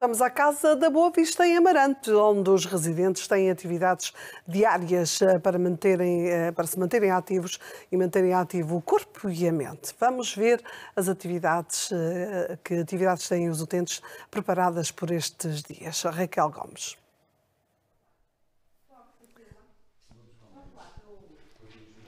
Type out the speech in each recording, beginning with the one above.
Estamos à Casa da Boa Vista em Amarante, onde os residentes têm atividades diárias eh, para, manterem, eh, para se manterem ativos e manterem ativo o corpo e a mente. Vamos ver as atividades, eh, que atividades têm os utentes preparadas por estes dias. Raquel Gomes.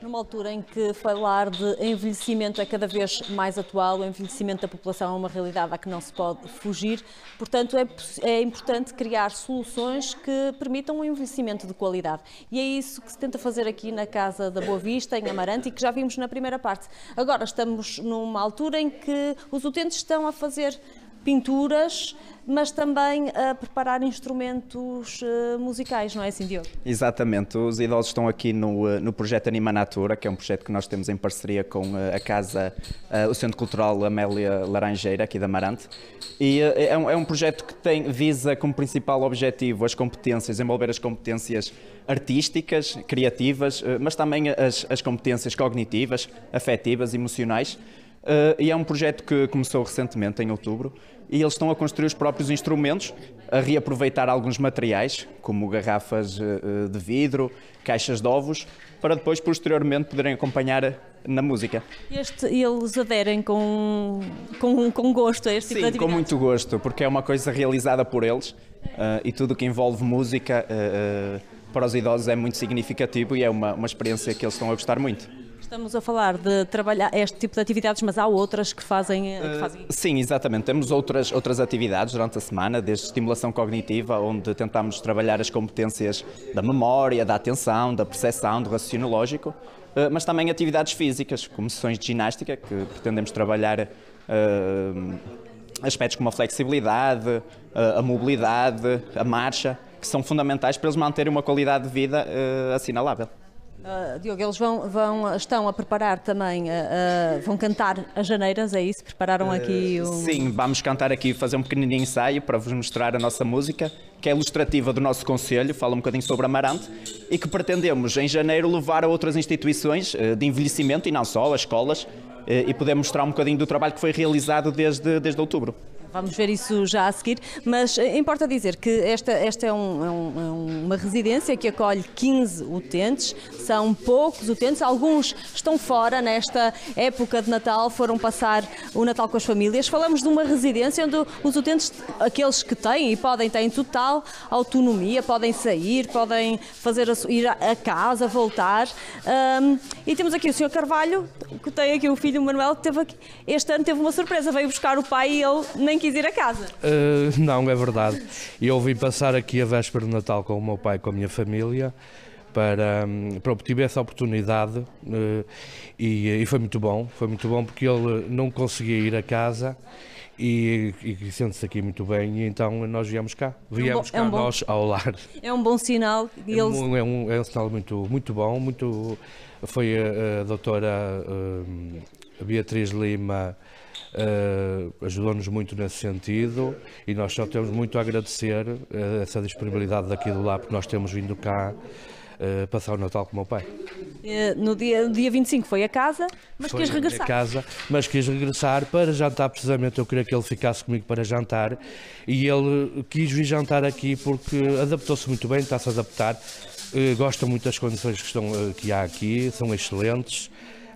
Numa altura em que falar de envelhecimento é cada vez mais atual, o envelhecimento da população é uma realidade a que não se pode fugir, portanto é, é importante criar soluções que permitam um envelhecimento de qualidade. E é isso que se tenta fazer aqui na Casa da Boa Vista, em Amarante, e que já vimos na primeira parte. Agora estamos numa altura em que os utentes estão a fazer pinturas, mas também a preparar instrumentos uh, musicais, não é assim, Diogo? Exatamente. Os idosos estão aqui no, eh, no projeto Anima Natura, que é um projeto que nós temos em parceria com uh, a Casa, o Centro Cultural Amélia Laranjeira, aqui da Marante. E é um, é, um, projeto que tem, visa como principal objetivo as competências, envolver as competências artísticas, criativas, mas também as, as competências cognitivas, afetivas, emocionais. Uh, e é um projeto que começou recentemente, em outubro, e eles estão a construir os próprios instrumentos, a reaproveitar alguns materiais, como garrafas uh, de vidro, caixas de ovos, para depois, posteriormente, poderem acompanhar na música. Este, eles aderem com, com, com gosto a este tipo Sim, com muito gosto, porque é uma coisa realizada por eles uh, e tudo que envolve música para os idosos é muito significativo e é uma, uma experiência que eles estão a gostar muito. Estamos a falar de trabalhar este tipo de atividades, mas há outras que fazem, que fazem... Uh, sim, exatamente. Temos outras, outras atividades durante a semana, desde estimulação cognitiva, onde tentamos trabalhar as competências da memória, da atenção, da percepção, do raciocínio lógico, uh, mas também atividades físicas, como sessões de ginástica, que pretendemos trabalhar uh, aspectos como a flexibilidade, a mobilidade, a marcha, que são fundamentais para eles manterem uma qualidade de vida assinalável. Uh, Diogo, eles vão, vão, estão a preparar também, uh, vão cantar as janeiras, é isso? Prepararam aqui o... Sim, vamos cantar aqui, fazer um pequenininho ensaio para vos mostrar a nossa música, que é ilustrativa do nosso Conselho, fala um bocadinho sobre Amarante, e que pretendemos em janeiro levar a outras instituições de envelhecimento, e não só, as escolas, e poder mostrar um bocadinho do trabalho que foi realizado desde, desde outubro. Vamos ver isso já a seguir, mas eh, importa dizer que esta, esta é, um, é, um, é uma residência que acolhe 15 utentes, são poucos utentes, alguns estão fora nesta época de Natal, foram passar o Natal com as famílias. Falamos de uma residência onde os utentes, aqueles que têm e podem, têm total autonomia, podem sair, podem fazer a, ir a casa, voltar. Um, e temos aqui o Sr. Carvalho, que tem aqui o filho Manuel, que teve aqui, este ano teve uma surpresa, veio buscar o pai e ele nem quis ir a casa. Uh, não, é verdade. Eu vim passar aqui a véspera de Natal com o meu pai e com a minha família para, hum, para obter essa oportunidade uh, e, e, foi muito bom, foi muito bom porque ele não conseguia ir a casa e, e sente-se aqui muito bem e então nós viemos cá, viemos é um bom, cá é um nós bom, ao lar. É um bom sinal. E é, um, é, um, é um sinal muito, muito bom, muito, foi a, a doutora uh, Beatriz Lima Uh, ajudou-nos muito nesse sentido e nós só temos muito a agradecer uh, essa disponibilidade daqui do lado, porque nós temos vindo cá uh, passar o Natal com o meu pai. No dia, dia 25 foi a casa, mas foi quis regressar. A casa, mas quis regressar para jantar, precisamente eu queria que ele ficasse comigo para jantar e ele quis vir jantar aqui porque adaptou-se muito bem, está-se a adaptar, gosta muito das condições que, estão, que há aqui, são excelentes.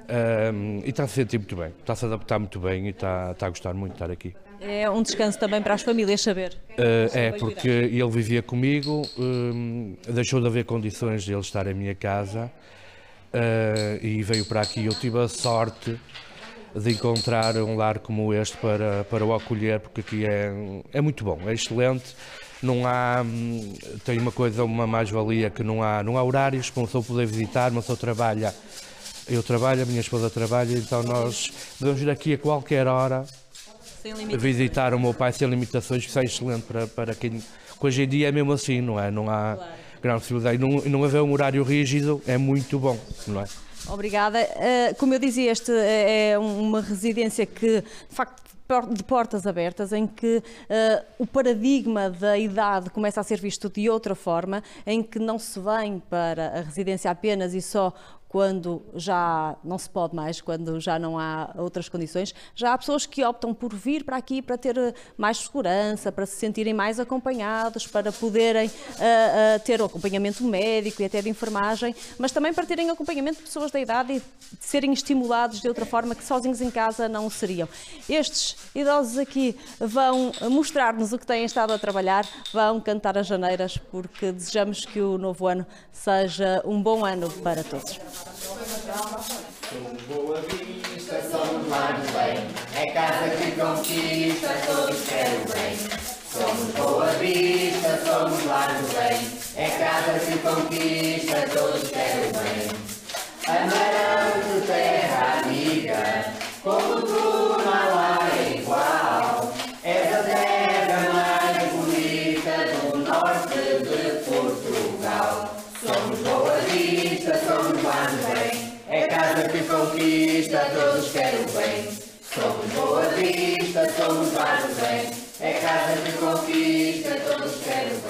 Um, e está a se sentir muito bem, está-se a adaptar muito bem e está, está a gostar muito de estar aqui. É um descanso também para as famílias saber. Uh, é, porque ele vivia comigo, um, deixou de haver condições de ele estar em minha casa uh, e veio para aqui. Eu tive a sorte de encontrar um lar como este para, para o acolher, porque aqui é, é muito bom, é excelente. Não há, hum, tem uma coisa, uma mais-valia que não há, não há horários para uma pessoa poder visitar, uma pessoa trabalha eu trabalho, a minha esposa trabalha, então nós podemos ir aqui a qualquer hora visitar o meu pai sem limitações, que isso é excelente para, para quem. Hoje em dia é mesmo assim, não é? Não há claro. Grande possibilidade. E não, não haver um horário rígido é muito bom, não é? Obrigada. Uh, como eu dizia, este é uma residência que, de facto, de portas abertas, em que uh, o paradigma da idade começa a ser visto de outra forma, em que não se vem para a residência apenas e só quando já não se pode mais, quando já não há outras condições. Já há pessoas que optam por vir para aqui para ter eh, mais segurança, para se sentirem mais acompanhados, para poderem uh, uh, ter o acompanhamento médico e até de enfermagem, mas também para terem acompanhamento de pessoas da idade e de serem estimulados de outra forma que sozinhos em casa não seriam. Estes idosos aqui vão mostrar-nos o que têm estado a trabalhar, vão cantar as janeiras, porque desejamos que o novo ano seja um bom ano para todos. Boa Vista, somos lá do bem, é casa que conquista, todos querem bem. Somos Boa Vista, somos lá do bem, é casa que conquista, todos querem bem. Amarante, terra amiga, como tu não há igual, és a terra mais bonita do norte de Portugal. Somos Boa Vista, que conquista, todos querem o bem. Somos boa vista, somos lar bem. É casa que conquista, todos querem o bem.